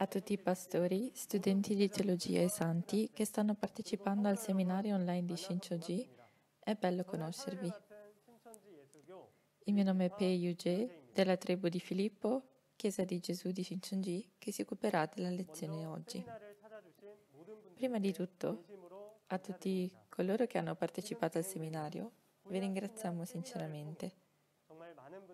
A tutti i pastori, studenti di teologia e santi che stanno partecipando al seminario online di Shinchoji, è bello conoscervi. Il mio nome è Pei Yuje, della tribù di Filippo, Chiesa di Gesù di Shincheonji, che si occuperà della lezione oggi. Prima di tutto, a tutti coloro che hanno partecipato al seminario, vi ringraziamo sinceramente.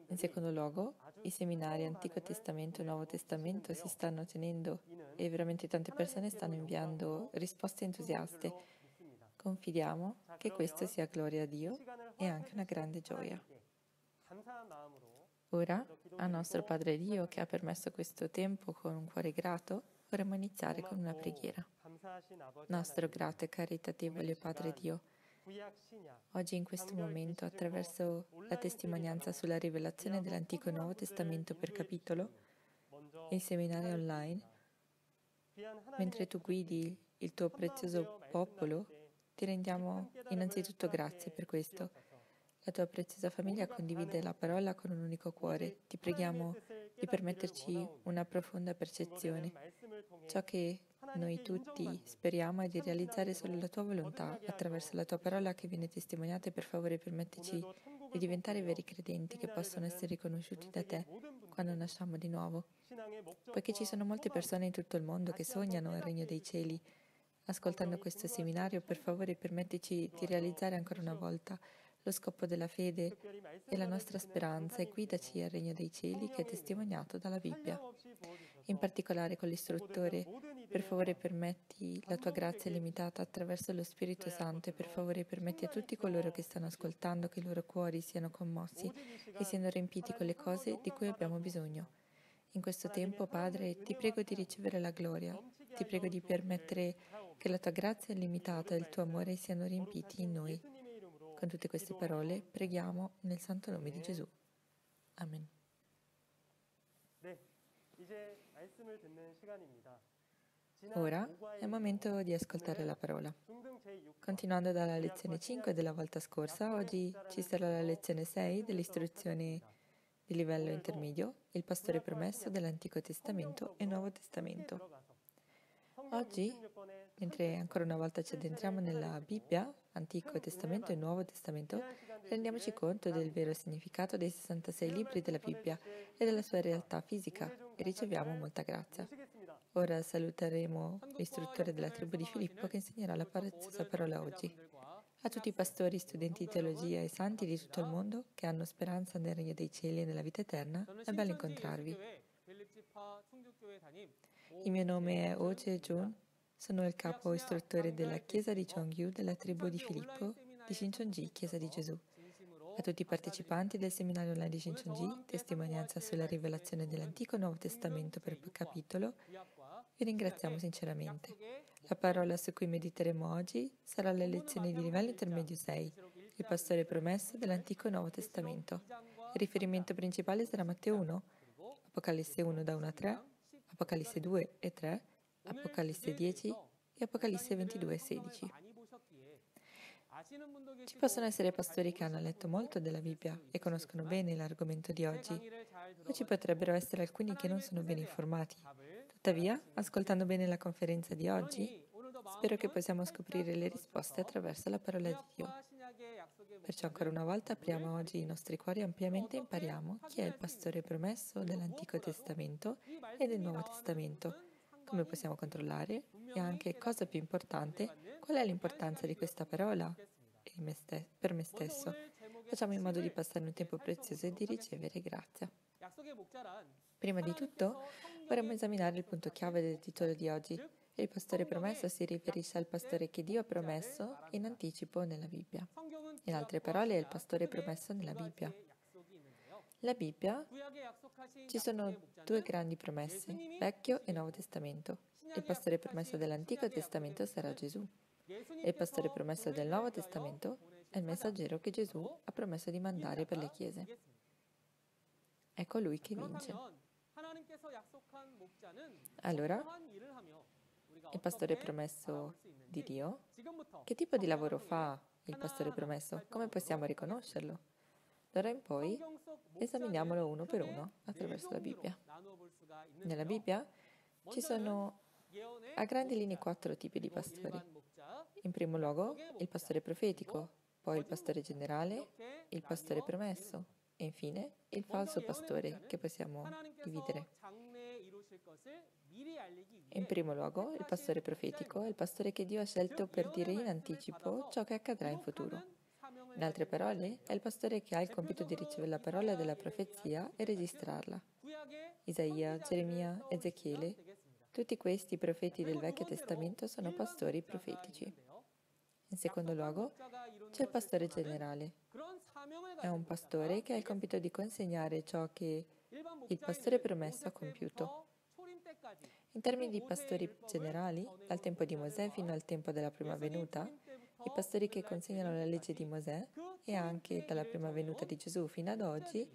In secondo luogo, i seminari Antico Testamento e Nuovo Testamento si stanno tenendo e veramente tante persone stanno inviando risposte entusiaste. Confidiamo che questo sia gloria a Dio e anche una grande gioia. Ora, a nostro Padre Dio che ha permesso questo tempo con un cuore grato, vorremmo iniziare con una preghiera. Nostro grato e caritatevole Padre Dio, oggi in questo momento, attraverso la testimonianza sulla rivelazione dell'Antico e Nuovo Testamento per capitolo, il seminario online, mentre tu guidi il tuo prezioso popolo, ti rendiamo innanzitutto grazie per questo la tua preziosa famiglia condivide la parola con un unico cuore. Ti preghiamo di permetterci una profonda percezione. Ciò che noi tutti speriamo di realizzare solo la tua volontà attraverso la tua parola che viene testimoniata e per favore permettici di diventare veri credenti che possono essere riconosciuti da te quando nasciamo di nuovo. Poiché ci sono molte persone in tutto il mondo che sognano il regno dei cieli, ascoltando questo seminario, per favore permettici di realizzare ancora una volta lo scopo della fede è la nostra speranza e guidaci al regno dei cieli che è testimoniato dalla Bibbia. In particolare con l'istruttore, per favore permetti la tua grazia limitata attraverso lo Spirito Santo e per favore permetti a tutti coloro che stanno ascoltando che i loro cuori siano commossi e siano riempiti con le cose di cui abbiamo bisogno. In questo tempo, Padre, ti prego di ricevere la gloria, ti prego di permettere che la tua grazia illimitata e il tuo amore siano riempiti in noi. Con tutte queste parole preghiamo nel santo nome di Gesù. Amen. Ora è il momento di ascoltare la parola. Continuando dalla lezione 5 della volta scorsa, oggi ci sarà la lezione 6 dell'istruzione di livello intermedio, il pastore promesso dell'Antico Testamento e Nuovo Testamento. Oggi, mentre ancora una volta ci addentriamo nella Bibbia, Antico Testamento e Nuovo Testamento, rendiamoci conto del vero significato dei 66 libri della Bibbia e della sua realtà fisica e riceviamo molta grazia. Ora saluteremo l'istruttore della tribù di Filippo che insegnerà la preziosa parola oggi. A tutti i pastori, studenti di teologia e santi di tutto il mondo che hanno speranza nel regno dei cieli e nella vita eterna, è bello incontrarvi. Il mio nome è Oje Jun, sono il capo istruttore della chiesa di Chongyu della tribù di Filippo di Shincheonji, chiesa di Gesù. A tutti i partecipanti del seminario online di Shincheonji, testimonianza sulla rivelazione dell'Antico e Nuovo Testamento per capitolo, vi ringraziamo sinceramente. La parola su cui mediteremo oggi sarà la lezione di livello intermedio 6, il pastore promesso dell'Antico e Nuovo Testamento. Il riferimento principale sarà Matteo 1, Apocalisse 1 da 1 a 3, Apocalisse 2 e 3, Apocalisse 10 e Apocalisse 22 e 16. Ci possono essere pastori che hanno letto molto della Bibbia e conoscono bene l'argomento di oggi, o ci potrebbero essere alcuni che non sono ben informati. Tuttavia, ascoltando bene la conferenza di oggi, spero che possiamo scoprire le risposte attraverso la parola di Dio. Perciò ancora una volta apriamo oggi i nostri cuori ampiamente e impariamo chi è il pastore promesso dell'Antico Testamento e del Nuovo Testamento come possiamo controllare e anche, cosa più importante, qual è l'importanza di questa parola per me stesso. Facciamo in modo di passare un tempo prezioso e di ricevere grazia. Prima di tutto vorremmo esaminare il punto chiave del titolo di oggi. Il pastore promesso si riferisce al pastore che Dio ha promesso in anticipo nella Bibbia. In altre parole, è il pastore promesso nella Bibbia. La Bibbia ci sono due grandi promesse, Vecchio e Nuovo Testamento. Il pastore promesso dell'Antico Testamento sarà Gesù. E il pastore promesso del Nuovo Testamento è il messaggero che Gesù ha promesso di mandare per le chiese. È colui che vince. Allora, il pastore promesso di Dio, che tipo di lavoro fa il pastore promesso? Come possiamo riconoscerlo? D'ora in poi esaminiamolo uno per uno attraverso la Bibbia. Nella Bibbia ci sono a grandi linee quattro tipi di pastori. In primo luogo il pastore profetico, poi il pastore generale, il pastore promesso e infine il falso pastore che possiamo dividere. In primo luogo il pastore profetico è il pastore che Dio ha scelto per dire in anticipo ciò che accadrà in futuro. In altre parole, è il pastore che ha il compito di ricevere la parola della profezia e registrarla. Isaia, Geremia, Ezechiele, tutti questi profeti del Vecchio Testamento sono pastori profetici. In secondo luogo, c'è il pastore generale. È un pastore che ha il compito di consegnare ciò che il pastore promesso ha compiuto. In termini di pastori generali, dal tempo di Mosè fino al tempo della prima venuta, i pastori che consegnano la legge di Mosè e anche dalla prima venuta di Gesù fino ad oggi,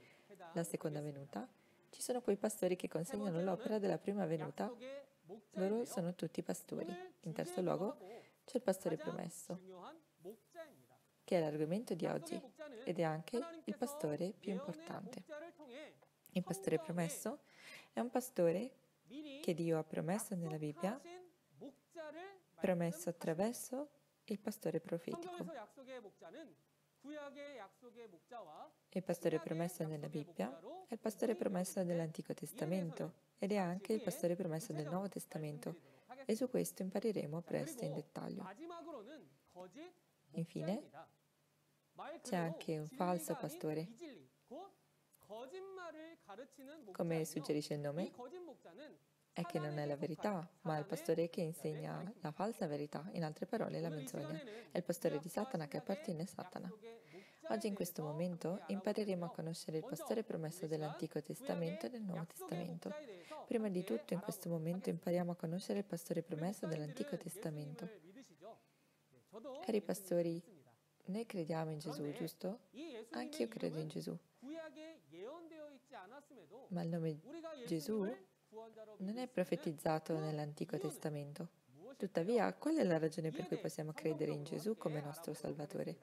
la seconda venuta, ci sono quei pastori che consegnano l'opera della prima venuta. Loro sono tutti pastori. In terzo luogo c'è il pastore promesso, che è l'argomento di oggi ed è anche il pastore più importante. Il pastore promesso è un pastore che Dio ha promesso nella Bibbia, promesso attraverso il pastore profetico. Il pastore promesso nella Bibbia è il pastore promesso nell'Antico Testamento ed è anche il pastore promesso nel Nuovo Testamento e su questo impareremo presto in dettaglio. Infine, c'è anche un falso pastore. Come suggerisce il nome, è che non è la verità, ma è il pastore che insegna la falsa verità, in altre parole la menzogna. È il pastore di Satana che appartiene a Satana. Oggi in questo momento impareremo a conoscere il pastore promesso dell'Antico Testamento e del Nuovo Testamento. Prima di tutto in questo momento impariamo a conoscere il pastore promesso dell'Antico Testamento. Cari pastori, noi crediamo in Gesù, giusto? Anch'io credo in Gesù. Ma il nome Gesù non è profetizzato nell'Antico Testamento. Tuttavia, qual è la ragione per cui possiamo credere in Gesù come nostro Salvatore?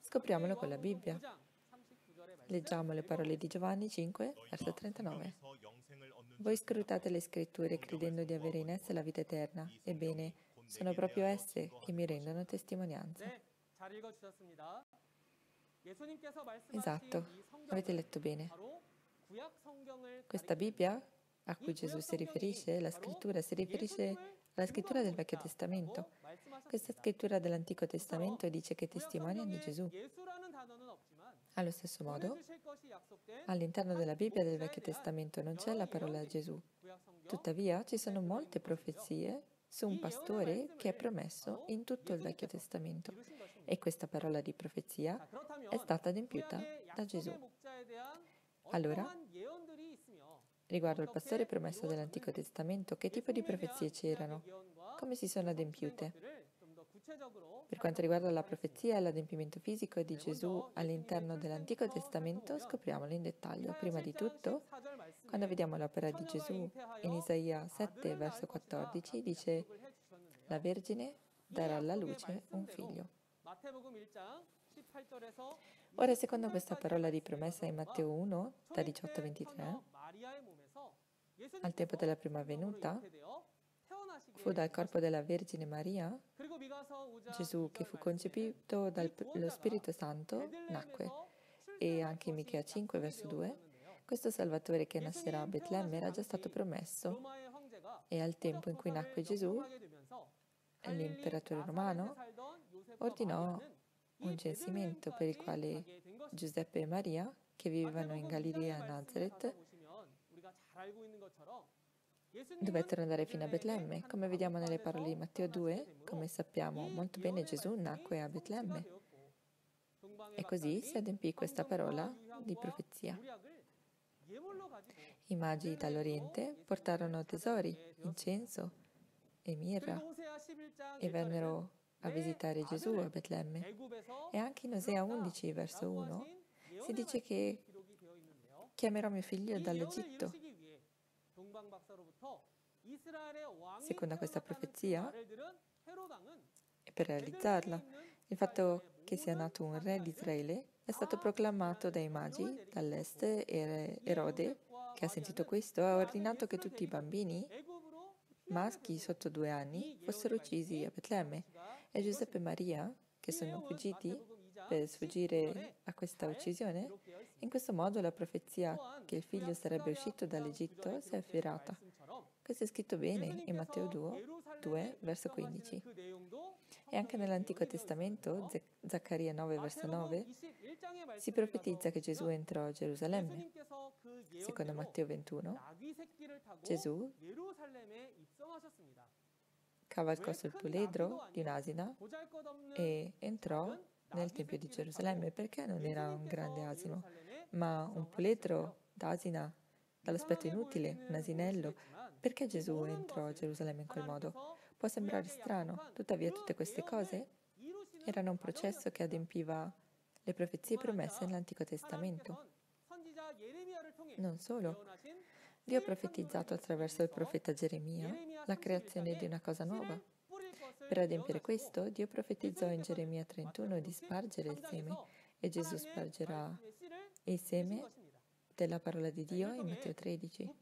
Scopriamolo con la Bibbia. Leggiamo le parole di Giovanni 5, verso 39. Voi scrutate le scritture credendo di avere in esse la vita eterna. Ebbene, sono proprio esse che mi rendono testimonianza. Esatto, avete letto bene. Questa Bibbia a cui Gesù si riferisce, la scrittura si riferisce alla scrittura del Vecchio Testamento. Questa scrittura dell'Antico Testamento dice che testimonia di Gesù. Allo stesso modo, all'interno della Bibbia del Vecchio Testamento non c'è la parola Gesù. Tuttavia ci sono molte profezie su un pastore che è promesso in tutto il Vecchio Testamento e questa parola di profezia è stata adempiuta da Gesù. Allora, Riguardo al pastore promesso dell'Antico Testamento, che tipo di profezie c'erano? Come si sono adempiute? Per quanto riguarda la profezia e l'adempimento fisico di Gesù all'interno dell'Antico Testamento, scopriamolo in dettaglio. Prima di tutto, quando vediamo l'opera di Gesù in Isaia 7, verso 14, dice la Vergine darà alla luce un figlio. Ora, secondo questa parola di promessa in Matteo 1, da 18 a 23, al tempo della prima venuta, fu dal corpo della Vergine Maria, Gesù che fu concepito dallo Spirito Santo, nacque. E anche in Michea 5, verso 2, questo Salvatore che nascerà a Betlemme era già stato promesso. E al tempo in cui nacque Gesù, l'imperatore romano ordinò un censimento per il quale Giuseppe e Maria, che vivevano in Galilea e Nazareth, dovettero andare fino a Betlemme. Come vediamo nelle parole di Matteo 2, come sappiamo molto bene, Gesù nacque a Betlemme. E così si adempì questa parola di profezia. I magi dall'Oriente portarono tesori, incenso e mirra e vennero a visitare Gesù a Betlemme. E anche in Osea 11, verso 1, si dice che chiamerò mio figlio dall'Egitto Secondo questa profezia, e per realizzarla, il fatto che sia nato un re di Israele è stato proclamato dai magi dall'est Erode che ha sentito questo, ha ordinato che tutti i bambini maschi sotto due anni fossero uccisi a Betlemme e Giuseppe e Maria, che sono fuggiti per sfuggire a questa uccisione, in questo modo la profezia che il figlio sarebbe uscito dall'Egitto si è avverata. Questo è scritto bene in Matteo 2, 2 verso 15. E anche nell'Antico Testamento, Zaccaria 9, verso 9, si profetizza che Gesù entrò a Gerusalemme. Secondo Matteo 21, Gesù cavalcò sul puledro di un'asina e entrò nel Tempio di Gerusalemme perché non era un grande asino, ma un puledro d'asina dall'aspetto inutile, un asinello. Perché Gesù entrò a Gerusalemme in quel modo? Può sembrare strano, tuttavia tutte queste cose erano un processo che adempiva le profezie promesse nell'Antico Testamento. Non solo, Dio ha profetizzato attraverso il profeta Geremia la creazione di una cosa nuova. Per adempiere questo, Dio profetizzò in Geremia 31 di spargere il seme e Gesù spargerà il seme della parola di Dio in Matteo 13.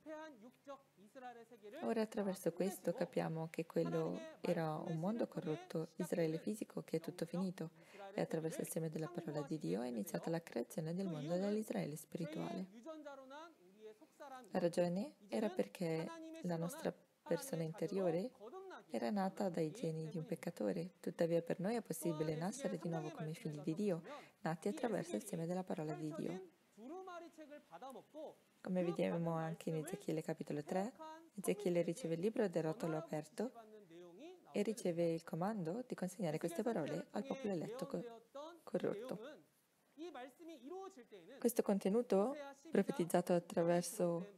Ora attraverso questo capiamo che quello era un mondo corrotto, Israele fisico che è tutto finito, e attraverso il seme della parola di Dio è iniziata la creazione del mondo dell'Israele spirituale. La ragione era perché la nostra persona interiore era nata dai geni di un peccatore, tuttavia per noi è possibile nascere di nuovo come figli di Dio, nati attraverso il seme della parola di Dio. Come vediamo anche in Ezechiele capitolo 3, Ezechiele riceve il libro del rotolo aperto e riceve il comando di consegnare queste parole al popolo eletto corrotto. Questo contenuto, profetizzato attraverso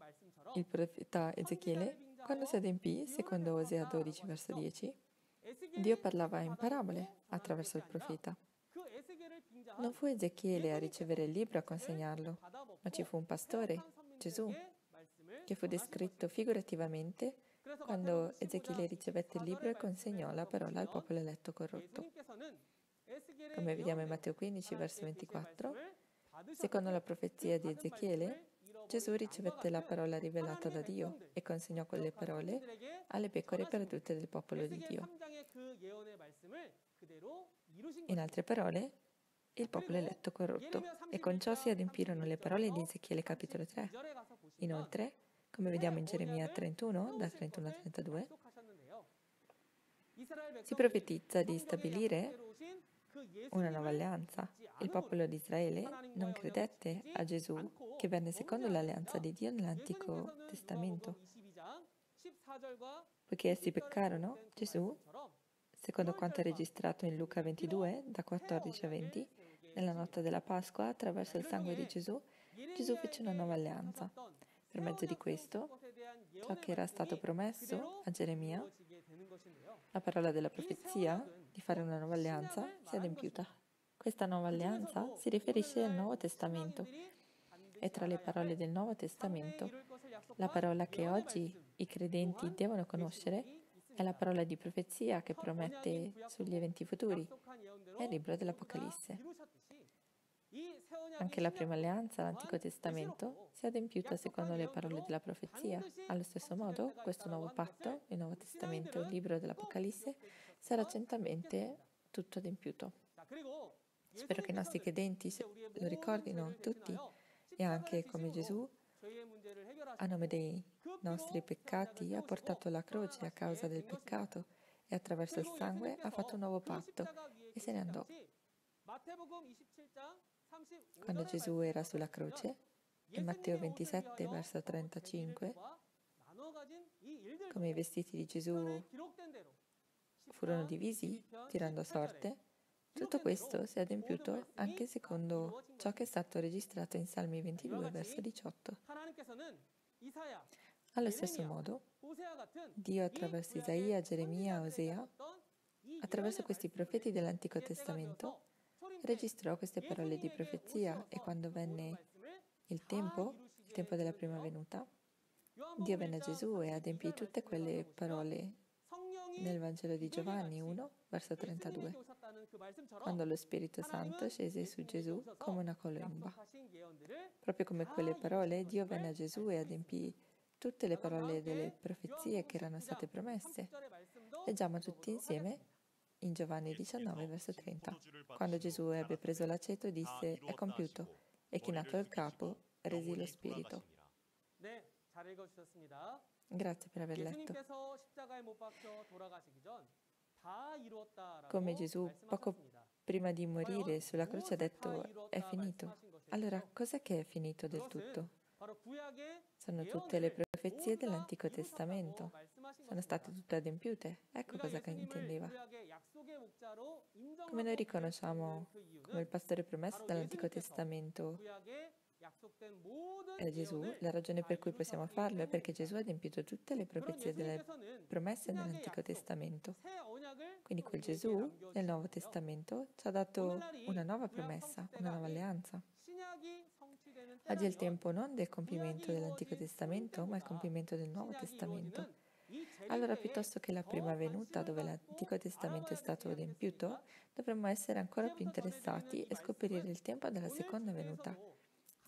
il profeta Ezechiele, quando si adempì, secondo Osea 12, verso 10, Dio parlava in parabole attraverso il profeta. Non fu Ezechiele a ricevere il libro e a consegnarlo, ma ci fu un pastore, Gesù, che fu descritto figurativamente quando Ezechiele ricevette il libro e consegnò la parola al popolo eletto corrotto. Come vediamo in Matteo 15, verso 24, secondo la profezia di Ezechiele, Gesù ricevette la parola rivelata da Dio e consegnò quelle parole alle pecore perdute del popolo di Dio. In altre parole, il popolo eletto corrotto, e con ciò si adempirono le parole di Ezechiele capitolo 3. Inoltre, come vediamo in Geremia 31, da 31 a 32, si profetizza di stabilire una nuova alleanza. Il popolo di Israele non credette a Gesù che venne secondo l'alleanza di Dio nell'Antico Testamento. Poiché essi peccarono, Gesù, secondo quanto è registrato in Luca 22, da 14 a 20, nella notte della Pasqua, attraverso il sangue di Gesù, Gesù fece una nuova alleanza. Per mezzo di questo, ciò che era stato promesso a Geremia, la parola della profezia di fare una nuova alleanza, si è adempiuta. Questa nuova alleanza si riferisce al Nuovo Testamento e tra le parole del Nuovo Testamento, la parola che oggi i credenti devono conoscere è la parola di profezia che promette sugli eventi futuri, è il libro dell'Apocalisse. Anche la prima alleanza, l'Antico Testamento, si è adempiuta secondo le parole della profezia. Allo stesso modo, questo nuovo patto, il Nuovo Testamento, il libro dell'Apocalisse, sarà certamente tutto adempiuto. Spero che i nostri credenti lo ricordino tutti e anche come Gesù, a nome dei nostri peccati, ha portato la croce a causa del peccato e attraverso il sangue ha fatto un nuovo patto e se ne andò. Quando Gesù era sulla croce, in Matteo 27, verso 35, come i vestiti di Gesù furono divisi, tirando a sorte, tutto questo si è adempiuto anche secondo ciò che è stato registrato in Salmi 22, verso 18. Allo stesso modo, Dio attraverso Isaia, Geremia, Osea, attraverso questi profeti dell'Antico Testamento, registrò queste parole di profezia e quando venne il tempo, il tempo della prima venuta, Dio venne a Gesù e adempì tutte quelle parole nel Vangelo di Giovanni 1, verso 32. quando lo Spirito Santo scese su Gesù come una colomba. Proprio come quelle parole, Dio venne a Gesù e adempì tutte le parole delle profezie che erano state promesse. Leggiamo tutti insieme in Giovanni 19, verso 30. Quando Gesù ebbe preso l'aceto, disse, è compiuto, e chinato il capo, resi lo spirito. Grazie per aver letto. Come Gesù poco prima di morire sulla croce ha detto è finito. Allora cos'è che è finito del tutto? Sono tutte le profezie dell'Antico Testamento. Sono state tutte adempiute. Ecco cosa che intendeva. Come noi riconosciamo come il pastore promesso dall'Antico Testamento è Gesù, la ragione per cui possiamo farlo è perché Gesù ha adempiuto tutte le profezie delle promesse nell'Antico Testamento. Quindi quel Gesù nel Nuovo Testamento ci ha dato una nuova promessa, una nuova alleanza. Oggi è il tempo non del compimento dell'Antico Testamento, ma il compimento del Nuovo Testamento. Allora, piuttosto che la prima venuta dove l'Antico Testamento è stato adempiuto, dovremmo essere ancora più interessati e scoprire il tempo della seconda venuta,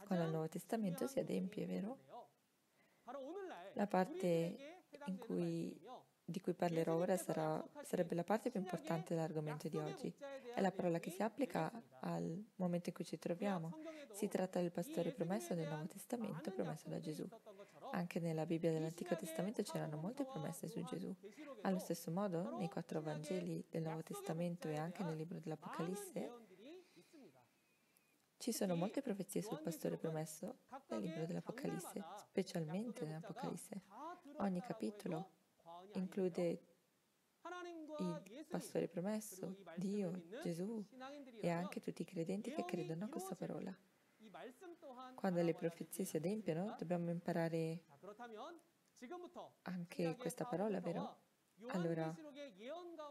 quando il Nuovo Testamento si adempie, vero? La parte cui, di cui parlerò ora sarà, sarebbe la parte più importante dell'argomento di oggi. È la parola che si applica al momento in cui ci troviamo. Si tratta del pastore promesso del Nuovo Testamento, promesso da Gesù. Anche nella Bibbia dell'Antico Testamento c'erano molte promesse su Gesù. Allo stesso modo, nei quattro Vangeli del Nuovo Testamento e anche nel libro dell'Apocalisse, ci sono molte profezie sul pastore promesso nel libro dell'Apocalisse, specialmente nell'Apocalisse. Ogni capitolo include il pastore promesso, Dio, Gesù e anche tutti i credenti che credono a questa parola. Quando le profezie si adempiono, dobbiamo imparare anche questa parola, vero? Allora,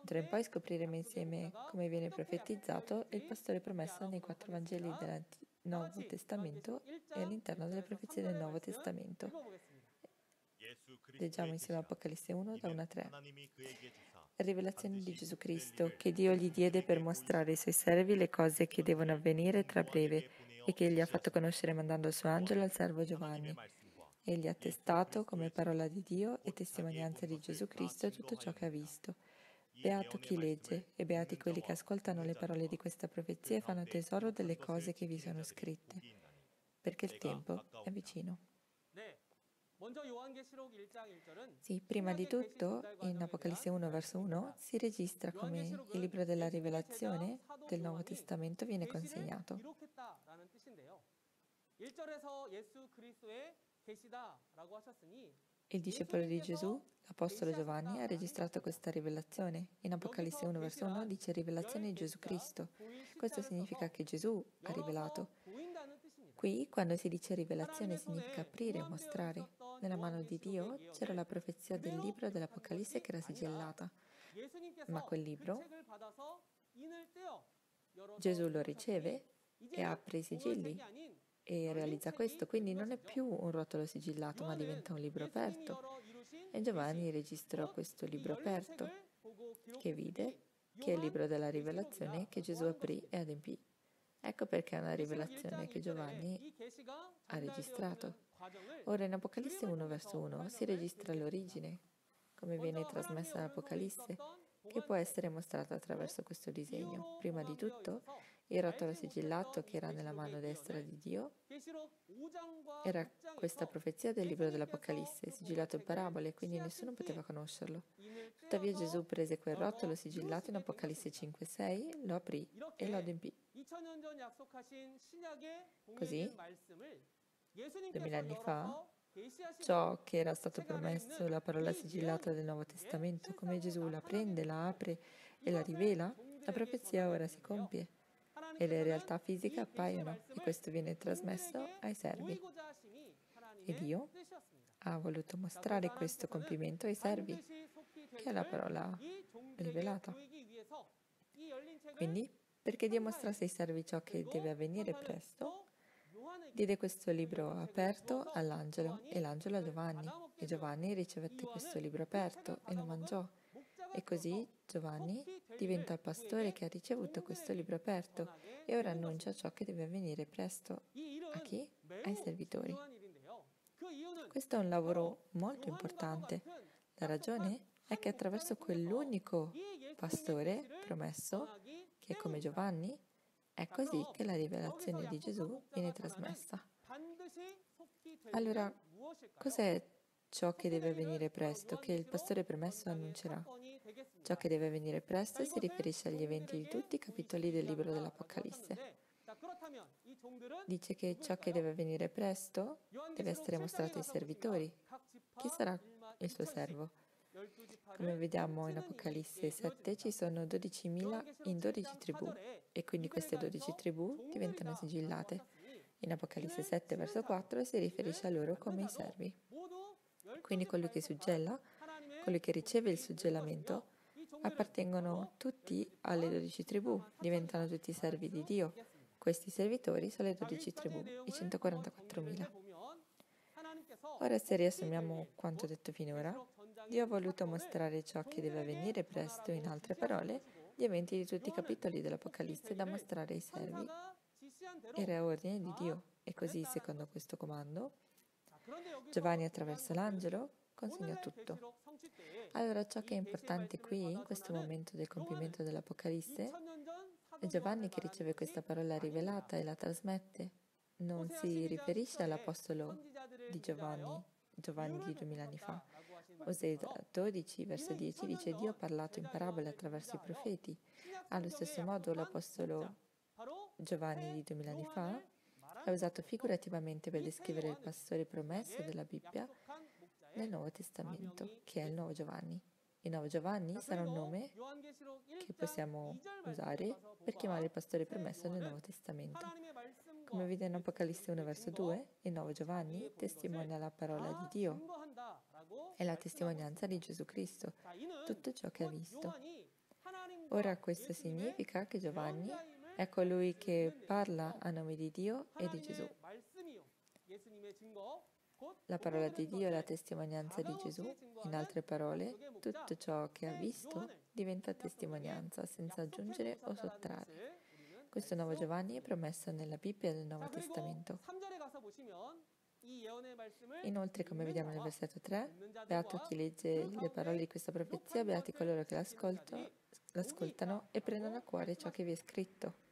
dovremmo poi scopriremo insieme come viene profetizzato il pastore promesso nei quattro Vangeli del Nuovo Testamento e all'interno delle profezie del Nuovo Testamento. Leggiamo insieme Apocalisse 1 da 1 a 3. Rivelazione di Gesù Cristo che Dio gli diede per mostrare ai suoi servi le cose che devono avvenire tra breve e che egli ha fatto conoscere mandando il suo angelo al servo Giovanni Egli ha attestato come parola di Dio e testimonianza di Gesù Cristo tutto ciò che ha visto. Beato chi legge e beati quelli che ascoltano le parole di questa profezia e fanno tesoro delle cose che vi sono scritte, perché il tempo è vicino. Sì, prima di tutto, in Apocalisse 1, verso 1, si registra come il libro della rivelazione del Nuovo Testamento viene consegnato. Il discepolo di Gesù, l'Apostolo Giovanni, ha registrato questa rivelazione. In Apocalisse 1, verso 1 dice rivelazione di Gesù Cristo. Questo significa che Gesù ha rivelato. Qui, quando si dice rivelazione, significa aprire, mostrare. Nella mano di Dio c'era la profezia del libro dell'Apocalisse che era sigillata. Ma quel libro Gesù lo riceve e apre i sigilli e realizza questo, quindi non è più un rotolo sigillato, ma diventa un libro aperto. E Giovanni registrò questo libro aperto, che vide, che è il libro della rivelazione che Gesù aprì e adempì. Ecco perché è una rivelazione che Giovanni ha registrato. Ora in Apocalisse 1 verso 1 si registra l'origine, come viene trasmessa l'Apocalisse, che può essere mostrata attraverso questo disegno. Prima di tutto, il rotolo sigillato che era nella mano destra di Dio era questa profezia del libro dell'Apocalisse, sigillato in parabole, quindi nessuno poteva conoscerlo. Tuttavia Gesù prese quel rotolo sigillato in Apocalisse 5-6, lo aprì e lo adempì. Così, duemila anni fa, ciò che era stato promesso, la parola sigillata del Nuovo Testamento, come Gesù la prende, la apre e la rivela, la profezia ora si compie e le realtà fisiche appaiono e questo viene trasmesso ai servi. E Dio ha voluto mostrare questo compimento ai servi, che è la parola rivelata. Quindi, perché Dio mostrasse ai servi ciò che deve avvenire presto, diede questo libro aperto all'angelo e l'angelo a Giovanni. E Giovanni ricevette questo libro aperto e lo mangiò. E così Giovanni diventa il pastore che ha ricevuto questo libro aperto e ora annuncia ciò che deve avvenire presto. A chi? Ai servitori. Questo è un lavoro molto importante. La ragione è che attraverso quell'unico pastore promesso, che è come Giovanni, è così che la rivelazione di Gesù viene trasmessa. Allora, cos'è ciò che deve avvenire presto, che il pastore promesso annuncerà? Ciò che deve avvenire presto si riferisce agli eventi di tutti i capitoli del libro dell'Apocalisse. Dice che ciò che deve avvenire presto deve essere mostrato ai servitori. Chi sarà il suo servo? Come vediamo in Apocalisse 7 ci sono 12.000 in 12 tribù e quindi queste 12 tribù diventano sigillate. In Apocalisse 7 verso 4 si riferisce a loro come i servi. Quindi colui che suggella, colui che riceve il suggellamento, appartengono tutti alle 12 tribù, diventano tutti servi di Dio. Questi servitori sono le 12 tribù, i 144.000. Ora se riassumiamo quanto detto finora, Dio ha voluto mostrare ciò che deve avvenire presto, in altre parole, gli eventi di tutti i capitoli dell'Apocalisse da mostrare ai servi. Era ordine di Dio e così, secondo questo comando, Giovanni attraverso l'angelo consegnò tutto. Allora ciò che è importante qui, in questo momento del compimento dell'Apocalisse, è Giovanni che riceve questa parola rivelata e la trasmette. Non si riferisce all'Apostolo di Giovanni, Giovanni di duemila anni fa, Osea 12, verso 10 dice Dio ha parlato in parabole attraverso i profeti. Allo stesso modo l'Apostolo Giovanni di duemila anni fa è usato figurativamente per descrivere il pastore promesso della Bibbia nel Nuovo Testamento, che è il Nuovo Giovanni. Il Nuovo Giovanni sarà un nome che possiamo usare per chiamare il pastore promesso nel Nuovo Testamento. Come vede in Apocalisse 1 verso 2, il Nuovo Giovanni testimonia la parola di Dio è la testimonianza di Gesù Cristo, tutto ciò che ha visto. Ora questo significa che Giovanni è colui che parla a nome di Dio e di Gesù. La parola di Dio è la testimonianza di Gesù, in altre parole, tutto ciò che ha visto diventa testimonianza senza aggiungere o sottrarre. Questo nuovo Giovanni è promesso nella Bibbia del Nuovo Testamento. Inoltre, come vediamo nel versetto 3, beato chi legge le parole di questa profezia, beati coloro che l'ascoltano e prendono a cuore ciò che vi è scritto.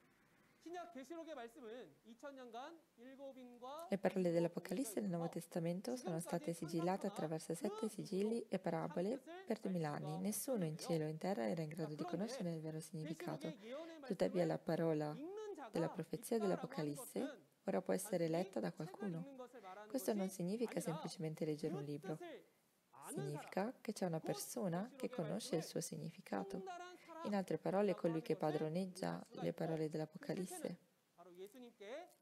Le parole dell'Apocalisse nel Nuovo Testamento sono state sigillate attraverso sette sigilli e parabole per duemila anni. Nessuno in cielo o in terra era in grado di conoscere il vero significato. Tuttavia la parola della profezia dell'Apocalisse ora può essere letta da qualcuno. Questo non significa semplicemente leggere un libro, significa che c'è una persona che conosce il suo significato. In altre parole, colui che padroneggia le parole dell'Apocalisse.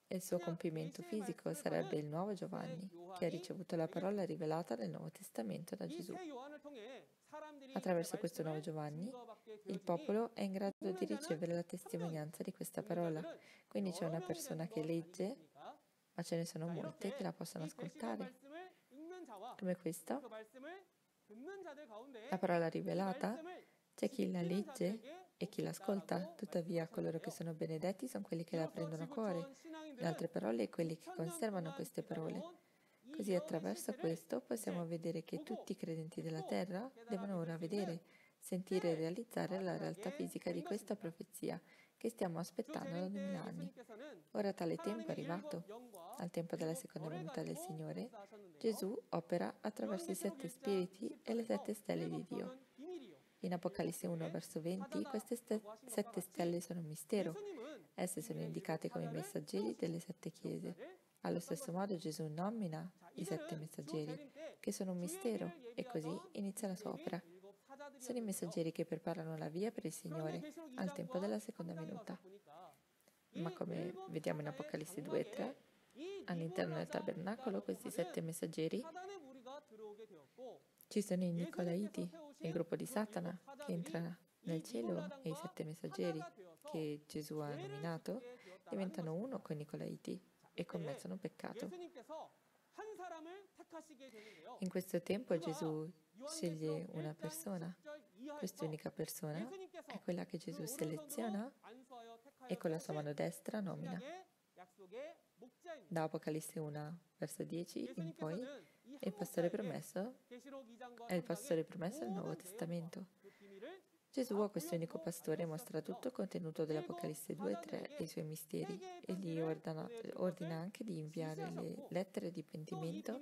E il suo compimento fisico sarebbe il nuovo Giovanni, che ha ricevuto la parola rivelata nel Nuovo Testamento da Gesù. Attraverso questo nuovo Giovanni, il popolo è in grado di ricevere la testimonianza di questa parola. Quindi c'è una persona che legge ma ce ne sono molte che la possono ascoltare. Come questa? La parola rivelata? C'è chi la legge e chi l'ascolta, tuttavia coloro che sono benedetti sono quelli che la prendono a cuore, in altre parole quelli che conservano queste parole. Così attraverso questo possiamo vedere che tutti i credenti della terra devono ora vedere, sentire e realizzare la realtà fisica di questa profezia che stiamo aspettando da duemila anni. Ora tale tempo è arrivato. Al tempo della seconda venuta del Signore, Gesù opera attraverso i sette spiriti e le sette stelle di Dio. In Apocalisse 1, verso 20, queste st- sette stelle sono un mistero. Esse sono indicate come messaggeri delle sette chiese. Allo stesso modo Gesù nomina i sette messaggeri, che sono un mistero, e così inizia la sua opera. Sono i messaggeri che preparano la via per il Signore al tempo della seconda venuta. Ma come vediamo in Apocalisse 2 e 3, all'interno del tabernacolo questi sette messaggeri ci sono i Nicolaiti, il gruppo di Satana che entra nel cielo e i sette messaggeri che Gesù ha nominato diventano uno con i Nicolaiti e commettono peccato. In questo tempo Gesù sceglie una persona. Quest'unica persona è quella che Gesù seleziona e con la sua mano destra nomina. Da Apocalisse 1, verso 10 in poi, il pastore promesso è il pastore promesso del Nuovo Testamento. Gesù a questo unico pastore mostra tutto il contenuto dell'Apocalisse 2 e 3 e i suoi misteri e gli ordina, ordina anche di inviare le lettere di pentimento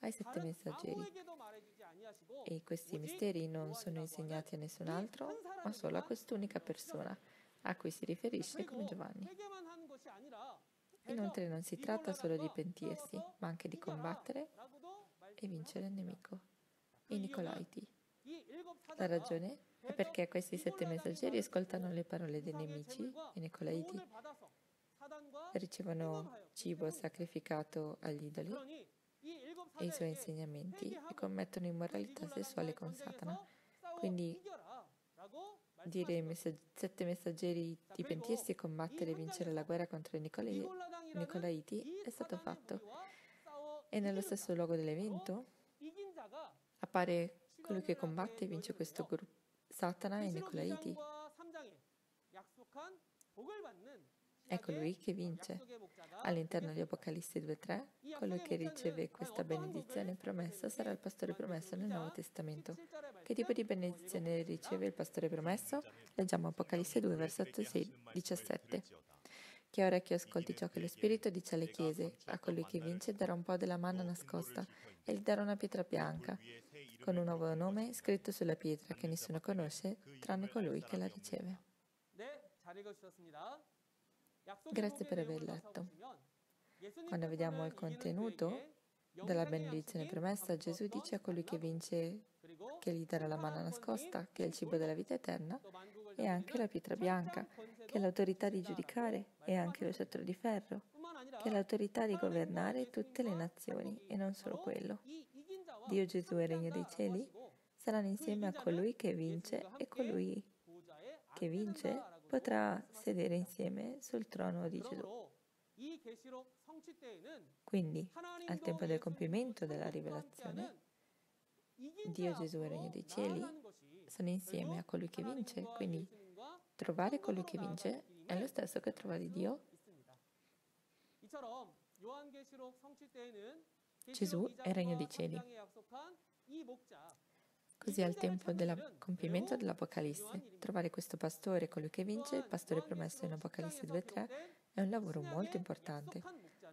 ai sette messaggeri. E questi misteri non sono insegnati a nessun altro, ma solo a quest'unica persona, a cui si riferisce come Giovanni. Inoltre non si tratta solo di pentirsi, ma anche di combattere e vincere il nemico, i Nicolaiti. La ragione è perché questi sette messaggeri ascoltano le parole dei nemici, i Nicolaiti, ricevono cibo sacrificato agli idoli e i suoi insegnamenti e commettono immoralità sessuale con Satana. Quindi dire ai messaggi- sette messaggeri di pentirsi e combattere e vincere la guerra contro i Nicolai- Nicolaiti è stato fatto. E nello stesso luogo dell'evento appare colui che combatte e vince questo gruppo, Satana e i Nicolaiti. È colui che vince. All'interno di Apocalisse 2.3, colui che riceve questa benedizione promessa sarà il pastore promesso nel Nuovo Testamento. Che tipo di benedizione riceve il pastore promesso? Leggiamo Apocalisse 2, versetto 6, 17. Chi ha orecchio ascolti ciò che lo Spirito dice alle chiese. A colui che vince darà un po' della manna nascosta e gli darà una pietra bianca, con un nuovo nome scritto sulla pietra che nessuno conosce, tranne colui che la riceve. Grazie per aver letto. Quando vediamo il contenuto della benedizione promessa, Gesù dice a colui che vince che gli darà la manna nascosta, che è il cibo della vita eterna, e anche la pietra bianca, che è l'autorità di giudicare, e anche lo scettro di ferro, che è l'autorità di governare tutte le nazioni, e non solo quello. Dio Gesù e il regno dei cieli saranno insieme a colui che vince e colui che vince potrà sedere insieme sul trono di Gesù. Quindi, al tempo del compimento della rivelazione, Dio Gesù e il regno dei cieli sono insieme a colui che vince, quindi trovare colui che vince è lo stesso che trovare Dio. Gesù è il regno dei cieli. Così al tempo del compimento dell'Apocalisse, trovare questo pastore, colui che vince, il pastore promesso in Apocalisse 2.3, è un lavoro molto importante.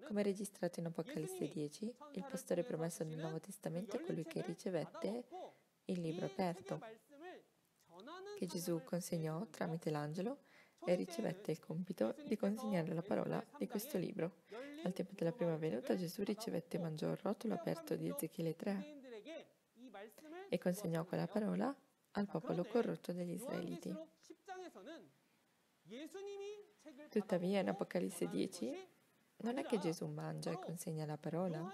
Come registrato in Apocalisse 10, il pastore promesso nel Nuovo Testamento è colui che ricevette il libro aperto, che Gesù consegnò tramite l'angelo e ricevette il compito di consegnare la parola di questo libro. Al tempo della prima venuta Gesù ricevette e mangiò il rotolo aperto di Ezechiele 3 e consegnò quella parola al popolo corrotto degli israeliti. Tuttavia in Apocalisse 10 non è che Gesù mangia e consegna la parola,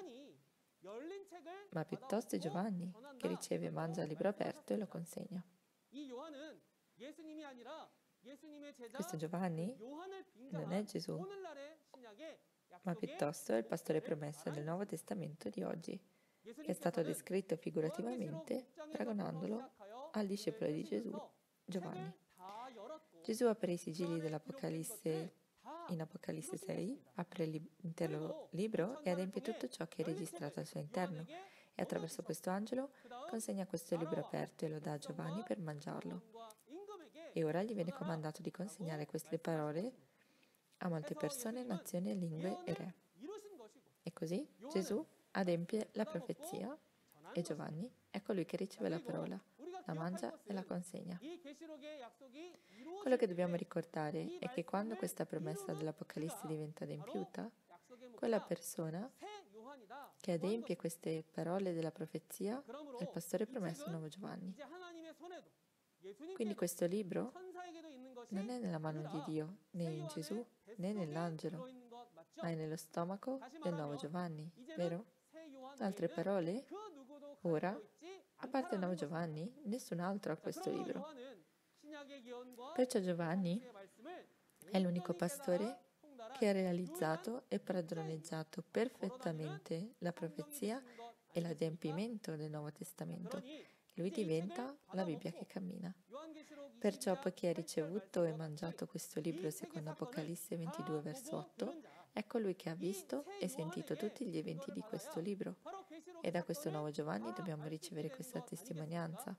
ma piuttosto Giovanni che riceve e mangia il libro aperto e lo consegna. Questo Giovanni non è Gesù, ma piuttosto è il pastore promesso del Nuovo Testamento di oggi che è stato descritto figurativamente paragonandolo al discepolo di Gesù, Giovanni. Gesù apre i sigilli dell'Apocalisse in Apocalisse 6, apre l'intero libro e adempie tutto ciò che è registrato al suo interno e attraverso questo angelo consegna questo libro aperto e lo dà a Giovanni per mangiarlo. E ora gli viene comandato di consegnare queste parole a molte persone, nazioni, lingue e re. E così Gesù adempie la profezia e Giovanni è colui che riceve la parola, la mangia e la consegna. Quello che dobbiamo ricordare è che quando questa promessa dell'Apocalisse diventa adempiuta, quella persona che adempie queste parole della profezia è il pastore promesso Nuovo Giovanni. Quindi questo libro non è nella mano di Dio, né in Gesù, né nell'angelo, ma è nello stomaco del nuovo Giovanni, vero? Altre parole? Ora, a parte il nome Giovanni, nessun altro ha questo libro. Perciò Giovanni è l'unico pastore che ha realizzato e padroneggiato perfettamente la profezia e l'adempimento del Nuovo Testamento. Lui diventa la Bibbia che cammina. Perciò, poiché ha ricevuto e mangiato questo libro secondo Apocalisse 22, verso 8, è colui che ha visto e sentito tutti gli eventi di questo libro. E da questo nuovo Giovanni dobbiamo ricevere questa testimonianza.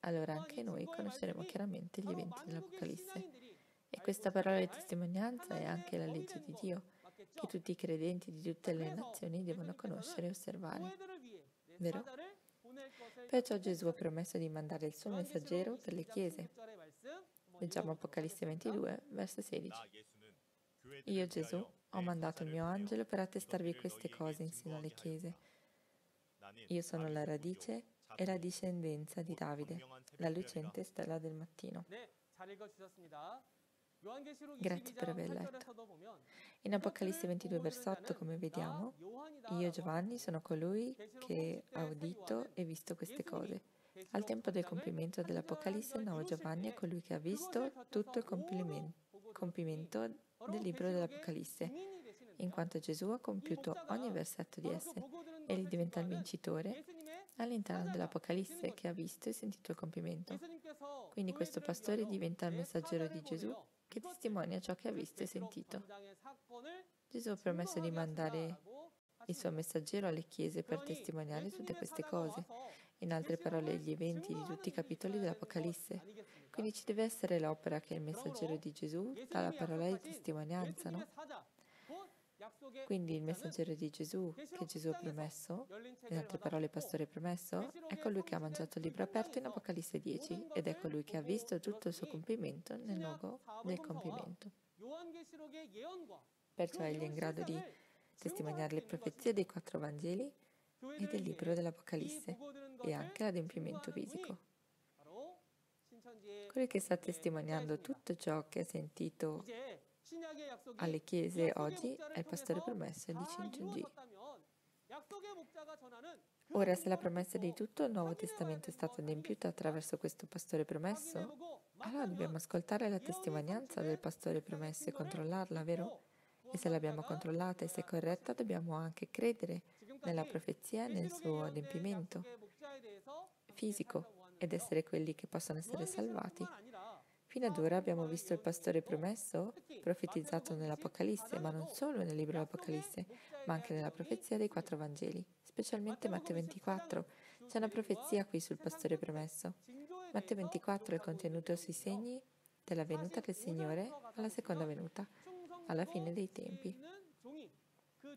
Allora anche noi conosceremo chiaramente gli eventi dell'Apocalisse. E questa parola di testimonianza è anche la legge di Dio, che tutti i credenti di tutte le nazioni devono conoscere e osservare. Vero? Perciò Gesù ha promesso di mandare il suo messaggero per le chiese. Leggiamo Apocalisse 22, verso 16. Io Gesù ho mandato il mio angelo per attestarvi queste cose insieme alle chiese. Io sono la radice e la discendenza di Davide, la lucente stella del mattino. Grazie per aver letto. In Apocalisse 22, verso 8, come vediamo, io Giovanni sono colui che ha udito e visto queste cose. Al tempo del compimento dell'Apocalisse, il nuovo Giovanni è colui che ha visto tutto il compimento del libro dell'Apocalisse, in quanto Gesù ha compiuto ogni versetto di esse. Egli diventa il vincitore all'interno dell'Apocalisse che ha visto e sentito il compimento. Quindi questo pastore diventa il messaggero di Gesù che testimonia ciò che ha visto e sentito. Gesù ha promesso di mandare il suo messaggero alle chiese per testimoniare tutte queste cose, in altre parole gli eventi di tutti i capitoli dell'Apocalisse. Quindi ci deve essere l'opera che il messaggero di Gesù dà la parola di testimonianza, no? Quindi il messaggero di Gesù che Gesù ha promesso, in altre parole pastore promesso, è colui che ha mangiato il libro aperto in Apocalisse 10 ed è colui che ha visto tutto il suo compimento nel luogo del compimento. Perciò egli è in grado di testimoniare le profezie dei quattro Vangeli e del libro dell'Apocalisse e anche l'adempimento fisico. Colui che sta testimoniando tutto ciò che ha sentito alle chiese oggi è il pastore promesso di Cinchunji. Ora, se la promessa di tutto il Nuovo Testamento è stata adempiuta attraverso questo pastore promesso, allora dobbiamo ascoltare la testimonianza del pastore promesso e controllarla, vero? E se l'abbiamo controllata e se è corretta, dobbiamo anche credere nella profezia e nel suo adempimento fisico ed essere quelli che possono essere salvati Fino ad ora abbiamo visto il pastore promesso, profetizzato nell'Apocalisse, ma non solo nel libro dell'Apocalisse, ma anche nella profezia dei quattro Vangeli, specialmente Matteo 24. C'è una profezia qui sul pastore promesso. Matteo 24 è contenuto sui segni della venuta del Signore alla seconda venuta, alla fine dei tempi.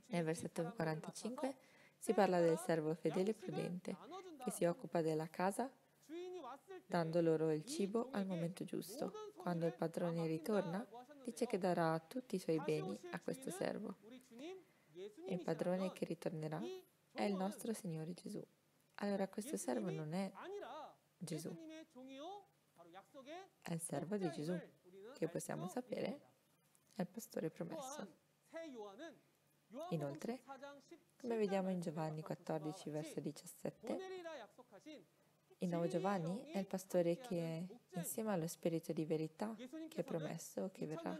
Nel versetto 45 si parla del servo fedele e prudente che si occupa della casa dando loro il cibo al momento giusto. Quando il padrone ritorna, dice che darà tutti i suoi beni a questo servo. Il padrone che ritornerà è il nostro Signore Gesù. Allora questo servo non è Gesù, è il servo di Gesù, che possiamo sapere è il pastore promesso. Inoltre, come vediamo in Giovanni 14, verso 17, il nuovo Giovanni è il pastore che, insieme allo Spirito di verità, che ha promesso che verrà.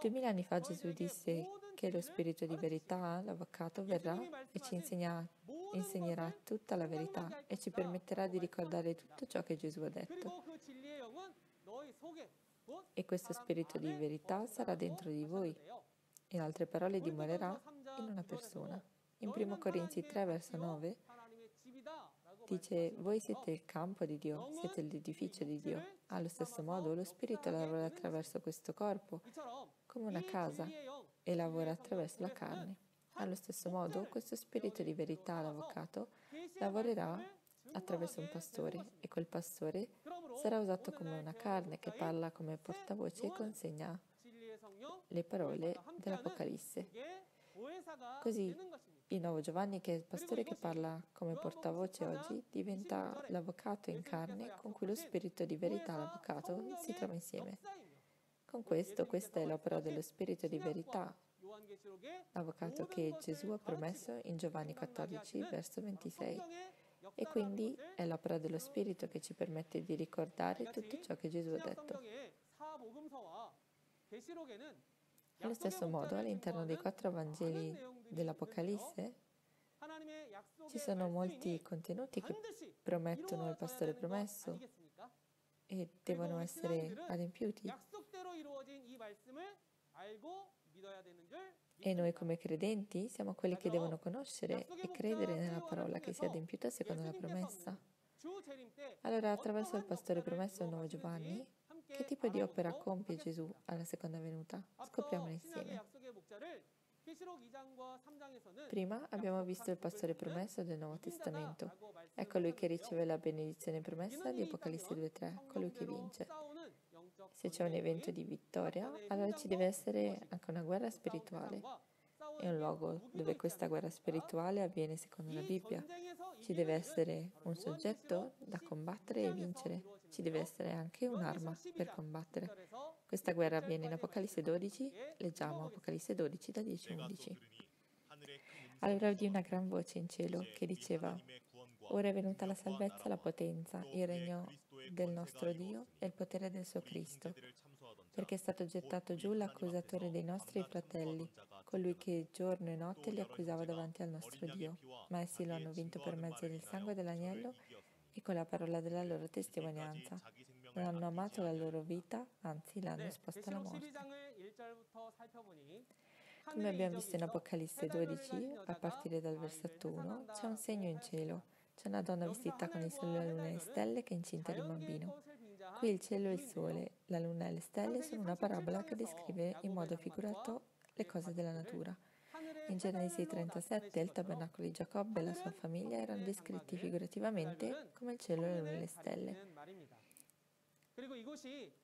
Duemila anni fa Gesù disse che lo Spirito di verità, l'Avvocato, verrà e ci insegna, insegnerà tutta la verità e ci permetterà di ricordare tutto ciò che Gesù ha detto. E questo Spirito di verità sarà dentro di voi. In altre parole, dimorerà in una persona. In 1 Corinzi 3, verso 9, Dice, voi siete il campo di Dio, siete l'edificio di Dio. Allo stesso modo lo Spirito lavora attraverso questo corpo, come una casa, e lavora attraverso la carne. Allo stesso modo questo Spirito di verità, l'Avvocato, lavorerà attraverso un pastore e quel pastore sarà usato come una carne che parla come portavoce e consegna le parole dell'Apocalisse. Così il nuovo Giovanni, che è il pastore che parla come portavoce oggi, diventa l'avvocato in carne con cui lo spirito di verità, l'avvocato, si trova insieme. Con questo, questa è l'opera dello spirito di verità, l'avvocato che Gesù ha promesso in Giovanni 14, verso 26. E quindi è l'opera dello Spirito che ci permette di ricordare tutto ciò che Gesù ha detto. Allo stesso modo, all'interno dei quattro Vangeli dell'Apocalisse, Ci sono molti contenuti che promettono il pastore promesso e devono essere adempiuti. E noi come credenti siamo quelli che devono conoscere e credere nella parola che si è adempiuta secondo la promessa. Allora, attraverso il pastore promesso il nuovo Giovanni, che tipo di opera compie Gesù alla seconda venuta? Scopriamolo insieme. Prima abbiamo visto il pastore promesso del Nuovo Testamento. È colui che riceve la benedizione promessa di Apocalisse 2.3, colui che vince. Se c'è un evento di vittoria, allora ci deve essere anche una guerra spirituale. È un luogo dove questa guerra spirituale avviene secondo la Bibbia. Ci deve essere un soggetto da combattere e vincere. Ci deve essere anche un'arma per combattere. Questa guerra avviene in Apocalisse 12, leggiamo Apocalisse 12 da 10 a 11. Allora udì una gran voce in cielo che diceva, ora è venuta la salvezza, la potenza, il regno del nostro Dio e il potere del suo Cristo, perché è stato gettato giù l'accusatore dei nostri fratelli, colui che giorno e notte li accusava davanti al nostro Dio, ma essi lo hanno vinto per mezzo del sangue dell'agnello e con la parola della loro testimonianza. Non hanno amato la loro vita, anzi l'hanno esposta alla morte. Come abbiamo visto in Apocalisse 12, a partire dal versetto 1, c'è un segno in cielo. C'è una donna vestita con il sole, la luna e le stelle che è incinta di un bambino. Qui il cielo e il sole, la luna e le stelle sono una parabola che descrive in modo figurato le cose della natura. In Genesi 37 il tabernacolo di Giacobbe e la sua famiglia erano descritti figurativamente come il cielo, e le stelle.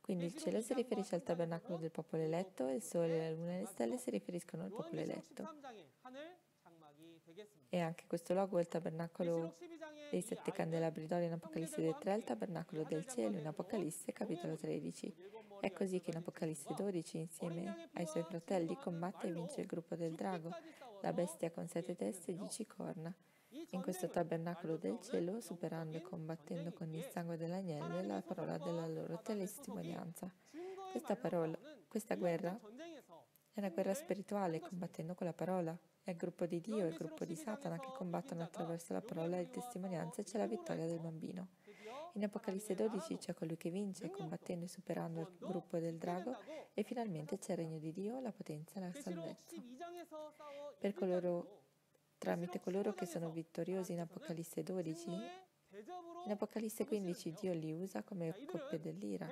Quindi il cielo si riferisce al tabernacolo del popolo eletto e il sole, la luna e le stelle si riferiscono al popolo eletto. E anche questo luogo è il tabernacolo dei sette candelabri d'oro in Apocalisse 3, il tabernacolo del cielo in Apocalisse capitolo 13. È così che in Apocalisse 12, insieme ai suoi fratelli, combatte e vince il gruppo del drago, la bestia con sette teste e dieci corna. In questo tabernacolo del cielo, superando e combattendo con il sangue dell'agnello e la parola della loro testimonianza. Questa, parola, questa guerra è una guerra spirituale, combattendo con la parola. È il gruppo di Dio e il gruppo di Satana che combattono attraverso la parola e le testimonianze e c'è la vittoria del bambino. In Apocalisse 12 c'è colui che vince, combattendo e superando il gruppo del drago, e finalmente c'è il regno di Dio, la potenza e la salvezza. Per coloro, tramite coloro che sono vittoriosi in Apocalisse 12, in Apocalisse 15 Dio li usa come coppie dell'ira.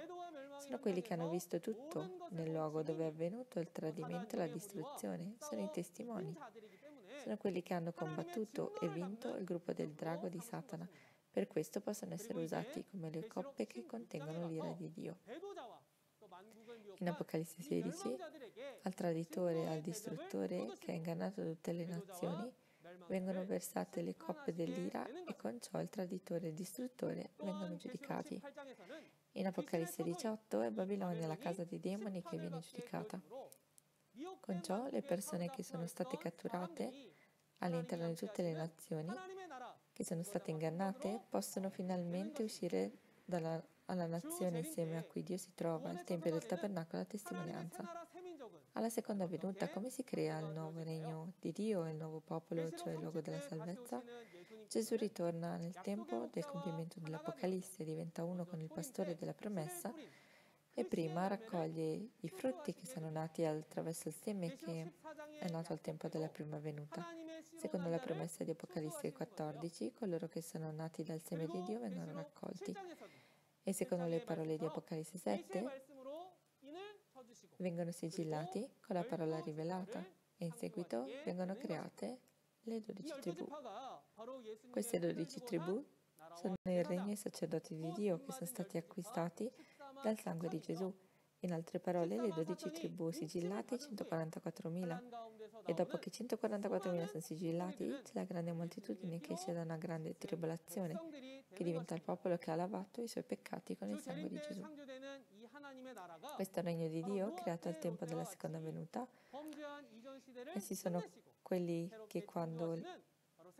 Sono quelli che hanno visto tutto nel luogo dove è avvenuto il tradimento e la distruzione. Sono i testimoni. Sono quelli che hanno combattuto e vinto il gruppo del drago di Satana. Per questo possono essere usati come le coppe che contengono l'ira di Dio. In Apocalisse 16, al traditore e al distruttore che ha ingannato tutte le nazioni, vengono versate le coppe dell'ira e con ciò il traditore e il distruttore vengono giudicati. In Apocalisse 18 è Babilonia la casa dei demoni che viene giudicata. Con ciò le persone che sono state catturate all'interno di tutte le nazioni, che sono state ingannate, possono finalmente uscire dalla, alla nazione insieme a cui Dio si trova, il Tempio del Tabernacolo, la testimonianza. Alla seconda venuta, come si crea il nuovo regno di Dio e il nuovo popolo, cioè il luogo della salvezza? Gesù ritorna nel tempo del compimento dell'Apocalisse, diventa uno con il pastore della promessa e prima raccoglie i frutti che sono nati attraverso il seme che è nato al tempo della prima venuta. Secondo la promessa di Apocalisse 14, coloro che sono nati dal seme di Dio vengono raccolti. E secondo le parole di Apocalisse 7, vengono sigillati con la parola rivelata e in seguito vengono create le dodici tribù. Queste dodici tribù sono il regno e i sacerdoti di Dio che sono stati acquistati dal sangue di Gesù. In altre parole, le dodici tribù sigillate, 144.000. E dopo che 144.000 sono sigillati, c'è la grande moltitudine che esce da una grande tribolazione, che diventa il popolo che ha lavato i suoi peccati con il sangue di Gesù. Questo regno di Dio, creato al tempo della seconda venuta. Essi sono quelli che quando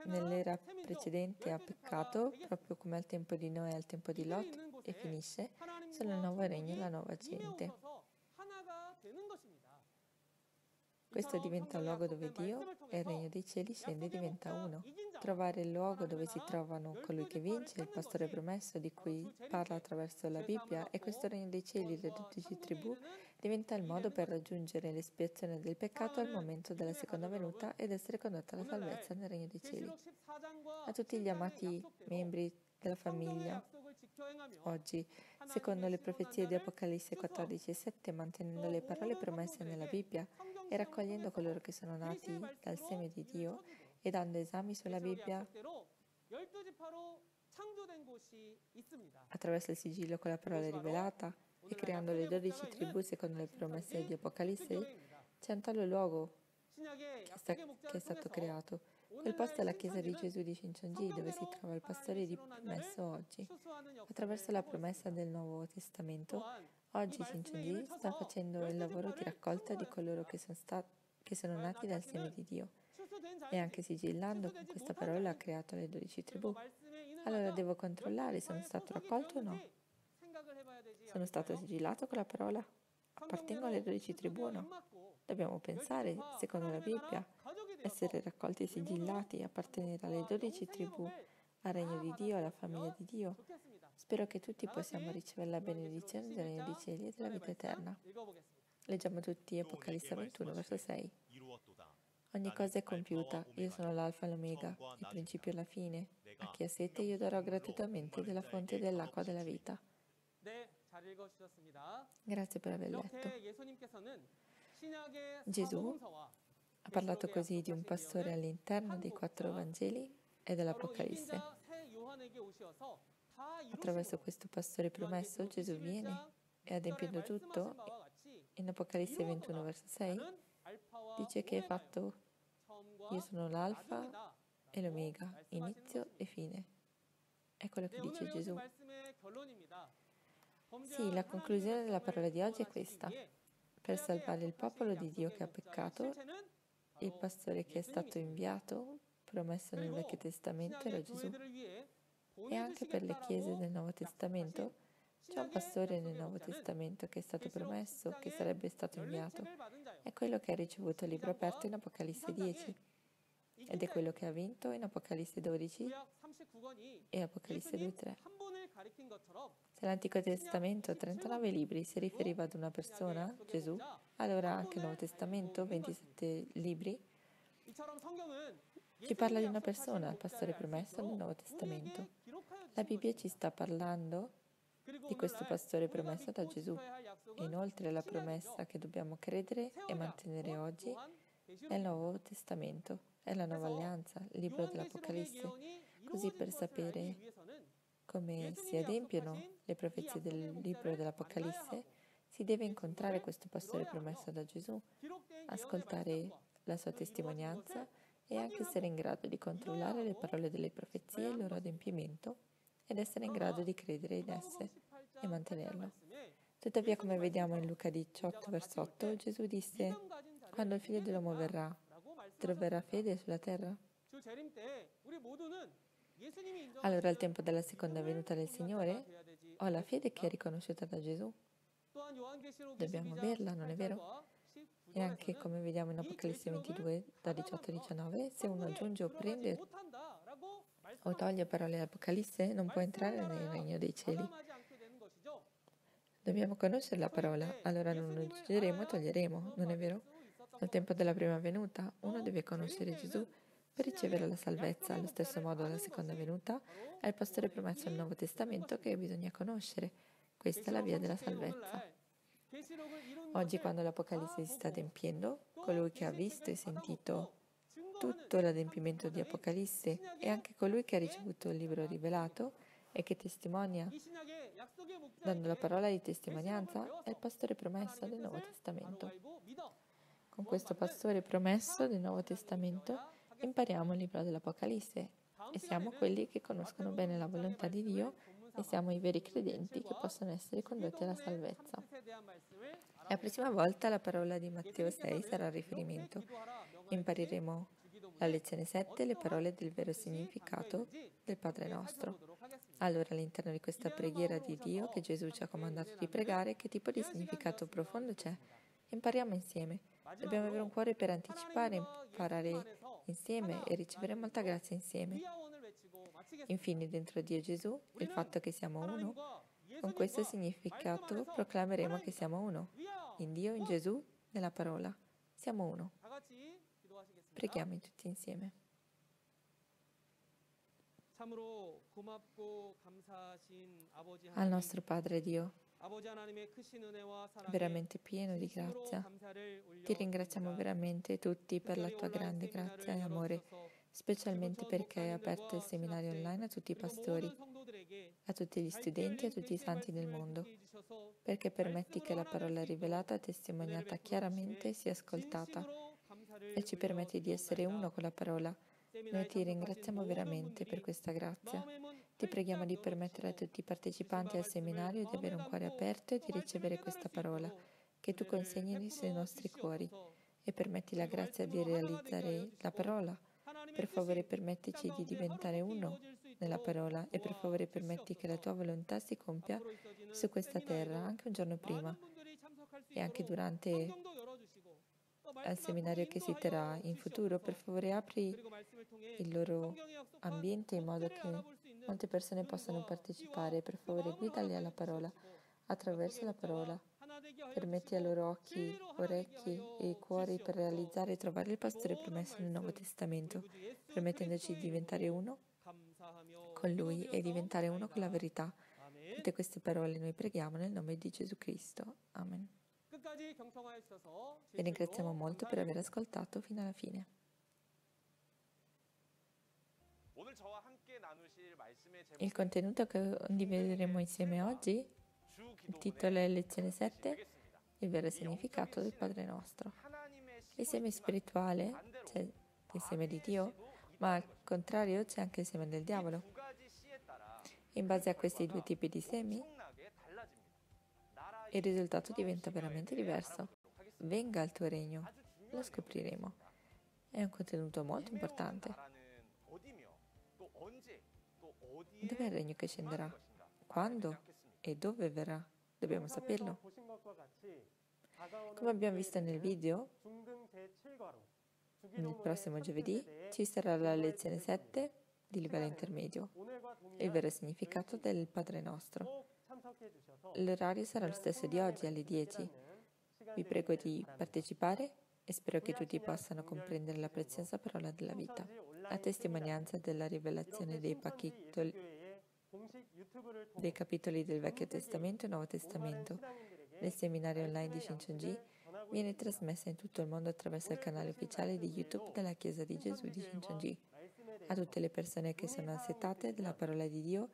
nell'era precedente ha peccato, proprio come al tempo di Noè e al tempo di Lot, e finisce, sono il nuovo regno e la nuova gente. Questo diventa il luogo dove Dio e il regno dei cieli scende e diventa uno. Trovare il luogo dove si trovano colui che vince, il pastore promesso di cui parla attraverso la Bibbia, e questo regno dei cieli, le dodici tribù, diventa il modo per raggiungere l'espiazione del peccato al momento della seconda venuta ed essere condotta alla salvezza nel regno dei cieli. A tutti gli amati membri della famiglia, oggi, secondo le profezie di Apocalisse 14 e 7, mantenendo le parole promesse nella Bibbia e raccogliendo coloro che sono nati dal seme di Dio e dando esami sulla Bibbia attraverso il sigillo con la parola rivelata e creando le dodici tribù secondo le promesse di Apocalisse, c'è un tale luogo che, che è stato creato. Quel posto è la chiesa di Gesù di Cinciongi, dove si trova il pastore di promesso oggi. Attraverso la promessa del Nuovo Testamento, oggi Cinciongi sta facendo il lavoro di raccolta di coloro che sono, stati, che sono nati dal seme di Dio. E anche sigillando con questa parola ha creato le dodici tribù. Allora devo controllare se sono stato raccolto o no. Sono stato sigillato con la parola? Appartengo alle dodici tribù o no? Dobbiamo pensare, secondo la Bibbia, essere raccolti e sigillati, appartenere alle dodici tribù, al regno di Dio, alla famiglia di Dio. Spero che tutti possiamo ricevere la benedizione del regno dei cieli e della vita eterna. Leggiamo tutti Apocalisse 21, verso 6. Ogni cosa è compiuta, io sono l'alfa e l'omega, il principio e la fine. A chi ha sete io darò gratuitamente della fonte dell'acqua della vita. Grazie per aver letto. Gesù ha parlato così di un pastore all'interno dei quattro Vangeli e dell'Apocalisse. Attraverso questo pastore promesso Gesù viene e adempiendo tutto, in Apocalisse 21 verso 6, dice che è fatto io sono l'alfa e l'omega, inizio e fine. È quello che dice Gesù. Sì, la conclusione della parola di oggi è questa. Per salvare il popolo di Dio che ha peccato, il pastore che è stato inviato, promesso nel Vecchio Testamento, era Gesù. E anche per le chiese del Nuovo Testamento, c'è un pastore nel Nuovo Testamento che è stato promesso, che sarebbe stato inviato. È quello che ha ricevuto il libro aperto in Apocalisse 10 ed è quello che ha vinto in Apocalisse 12 e Apocalisse 2.3. Se l'Antico Testamento, 39 libri, si riferiva ad una persona, Gesù, allora anche il Nuovo Testamento, 27 libri, ci parla di una persona, il pastore promesso nel Nuovo Testamento. La Bibbia ci sta parlando di questo pastore promesso da Gesù. Inoltre la promessa che dobbiamo credere e mantenere oggi è il Nuovo Testamento, è la nuova alleanza, il libro dell'Apocalisse, così per sapere come si adempiono le profezie del libro dell'Apocalisse, si deve incontrare questo pastore promesso da Gesù, ascoltare la sua testimonianza e anche essere in grado di controllare le parole delle profezie e il loro adempimento ed essere in grado di credere in esse e mantenerlo. Tuttavia, come vediamo in Luca 18, verso 8, Gesù disse, quando il figlio dell'uomo verrà, troverà fede sulla terra? Allora al tempo della seconda venuta del Signore ho la fede che è riconosciuta da Gesù. Dobbiamo averla, non è vero? E anche come vediamo in Apocalisse 22, da 18 a 19, se uno aggiunge o prende o toglie parole dell'Apocalisse, non può entrare nel regno dei cieli. Dobbiamo conoscere la parola, allora non aggiungeremo o toglieremo, non è vero? Al tempo della prima venuta, uno deve conoscere Gesù per ricevere la salvezza. Allo stesso modo, alla seconda venuta, è il pastore promesso nel Nuovo Testamento che bisogna conoscere. Questa è la via della salvezza. Oggi, quando l'Apocalisse si sta adempiendo, colui che ha visto e sentito tutto l'adempimento di Apocalisse e anche colui che ha ricevuto il libro rivelato e che testimonia, dando la parola di testimonianza, è il pastore promesso del Nuovo Testamento. Con questo pastore promesso del Nuovo Testamento impariamo il libro dell'Apocalisse. E siamo quelli che conoscono bene la volontà di Dio e siamo i veri credenti che possono essere condotti alla salvezza. La prossima volta la parola di Matteo 6 sarà il riferimento. Impareremo la lezione 7, le parole del vero significato del Padre nostro. Allora all'interno di questa preghiera di Dio che Gesù ci ha comandato di pregare, che tipo di significato profondo c'è? Impariamo insieme. Dobbiamo avere un cuore per anticipare, imparare insieme e ricevere molta grazia insieme. Infine, dentro di Gesù, il fatto che siamo uno, con questo significato proclameremo che siamo uno, in Dio, in Gesù, nella parola. Siamo uno. Preghiamo tutti insieme. Al nostro Padre Dio, veramente pieno di grazia, ti ringraziamo veramente tutti per la tua grande grazia e amore specialmente perché hai aperto il seminario online a tutti i pastori, a tutti gli studenti e a tutti i santi del mondo, perché permetti che la parola rivelata, testimoniata chiaramente, sia ascoltata e ci permetti di essere uno con la parola. Noi ti ringraziamo veramente per questa grazia. Ti preghiamo di permettere a tutti i partecipanti al seminario di avere un cuore aperto e di ricevere questa parola, che tu consegni sui nostri cuori e permetti la grazia di realizzare la parola. Per favore permettici di diventare uno nella parola e per favore permetti che la tua volontà si compia su questa terra anche un giorno prima e anche durante al seminario che si terrà in futuro. Per favore apri il loro ambiente in modo che molte persone possano partecipare. Per favore guidali alla parola, attraverso la parola. Permetti ai loro occhi, orecchi e cuori per realizzare e trovare il pastore promesso nel Nuovo Testamento, permettendoci di diventare uno con Lui e diventare uno con la verità. Tutte queste parole noi preghiamo nel nome di Gesù Cristo. Amen. Vi ringraziamo molto per aver ascoltato fino alla fine. Il contenuto che condivideremo insieme oggi, il titolo è Lezione 7, il vero significato del Padre nostro. Il seme spirituale, cioè il seme di Dio, ma al contrario c'è anche il seme del diavolo. In base a questi due tipi di semi, il risultato diventa veramente diverso. Venga al tuo regno, lo scopriremo. È un contenuto molto importante. Dov'è il regno che scenderà? Quando e dove verrà? Dobbiamo saperlo. Come abbiamo visto nel video, nel prossimo giovedì ci sarà la lezione 7 di livello intermedio, il vero significato del Padre nostro. L'orario sarà lo stesso di oggi alle 10. Vi prego di partecipare e spero che tutti possano comprendere la preziosa parola della vita, a testimonianza della rivelazione dei pacchettoli dei capitoli del Vecchio Testamento e Nuovo Testamento nel seminario online di Shincheonji viene trasmessa in tutto il mondo attraverso il canale ufficiale di YouTube della Chiesa di Gesù di Shincheonji. A tutte le persone che sono assetate della parola di Dio,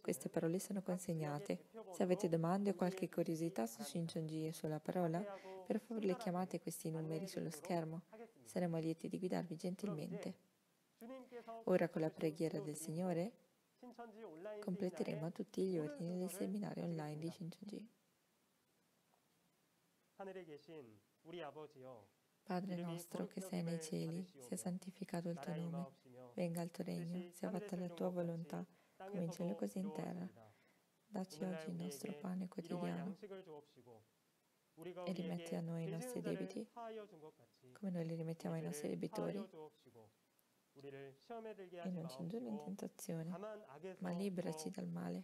queste parole sono consegnate. Se avete domande o qualche curiosità su Shincheonji e sulla parola, per favore chiamate questi numeri sullo schermo. Saremo lieti di guidarvi gentilmente. Ora con la preghiera del Signore Completeremo tutti gli ordini del seminario online di Shinchunji. Padre nostro che sei nei cieli, sia santificato il tuo nome, venga il tuo regno, sia fatta la tua volontà, come in cielo così in terra. Dacci oggi il nostro pane quotidiano e rimetti a noi i nostri debiti, come noi li rimettiamo ai nostri debitori e non ci indurre in tentazione, ma liberaci dal male,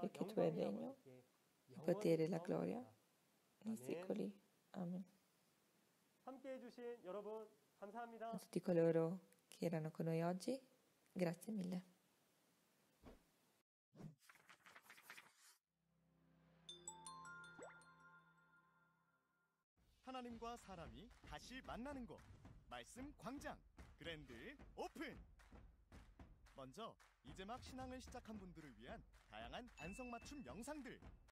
perché tu hai il regno, il potere e la gloria, nei secoli. Amen. 함께 해주신 여러분 감사합니다. A tutti coloro che erano con noi oggi, grazie mille. 하나님과 사람이 다시 만나는 곳 말씀 광장 그랜드 오픈. 먼저 이제 막 신앙을 시작한 분들을 위한 다양한 안성맞춤 영상들